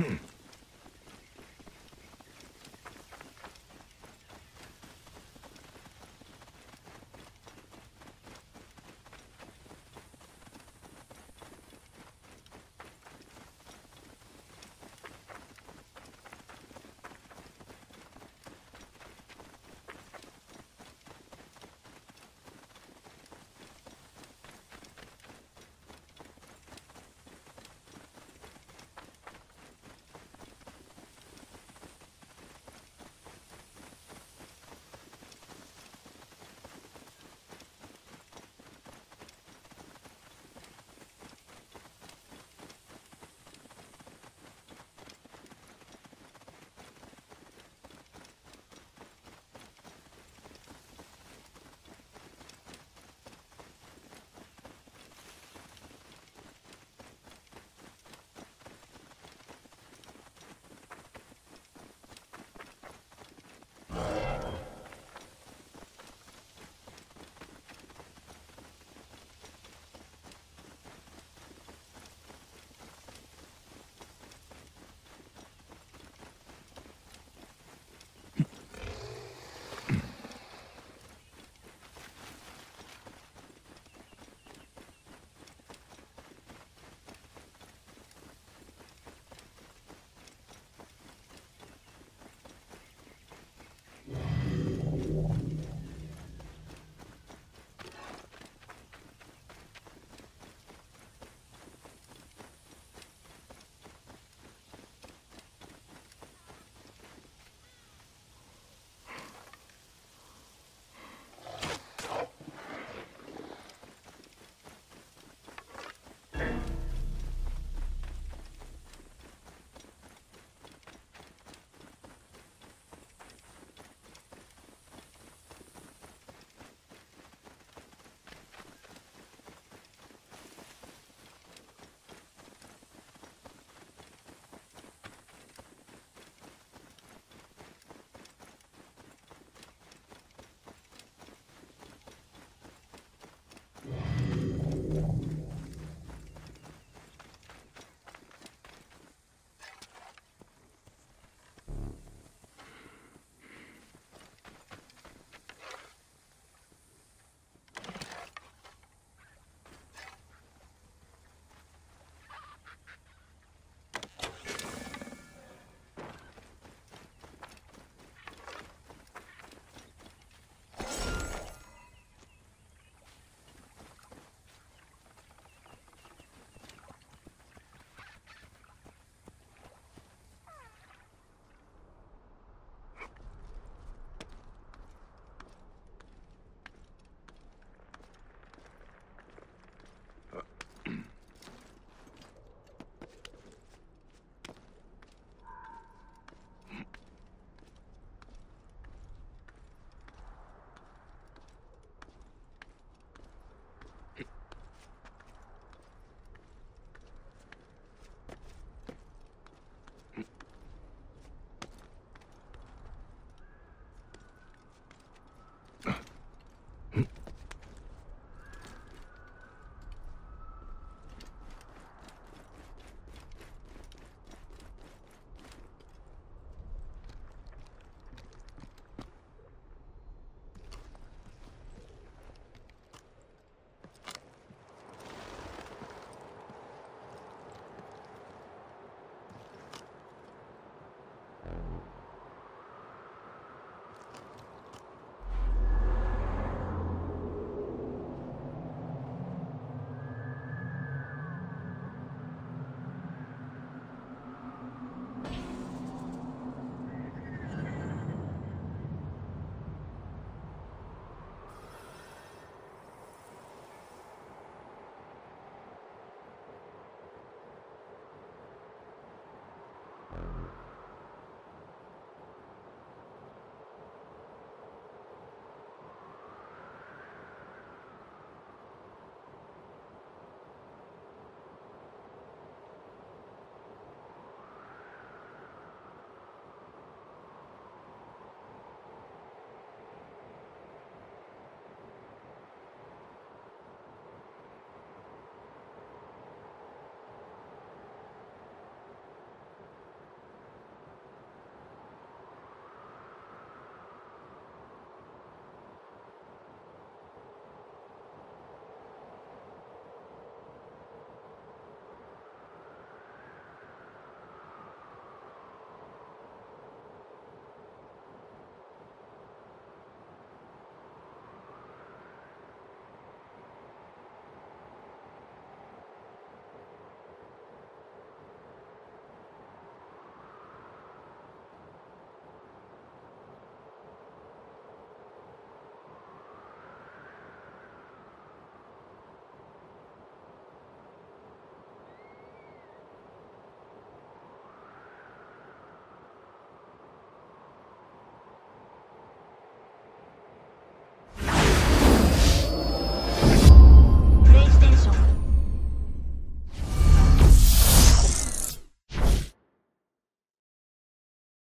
Hmm.